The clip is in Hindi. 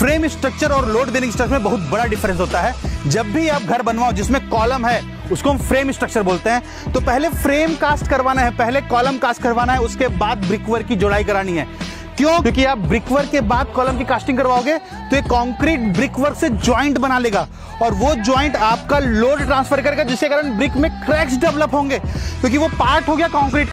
फ्रेम स्ट्रक्चर और लोड बेरिंग स्ट्रक्चर में बहुत बड़ा डिफरेंस होता है। जब भी आप घर बनवाओ, जिसमें कॉलम है, उसको हम फ्रेम स्ट्रक्चर बोलते हैं। तो पहले फ्रेम कास्ट करवाना है, पहले कॉलम कास्ट करवाना है, उसके बाद ब्रिकवर की जोड़ाई करानी है। क्यों? क्योंकि आप ब्रिकवर्क के बाद कॉलम की कास्टिंग करवाओगे तो ये कंक्रीट ब्रिकवर्क से ज्वाइंट बना लेगा। और वो ज्वाइंट आपका लोड ट्रांसफ़र करेगा, जिसके कारण ब्रिक में क्रैक्स डेवलप होंगे। क्योंकि वो पार्ट हो गया कंक्रीट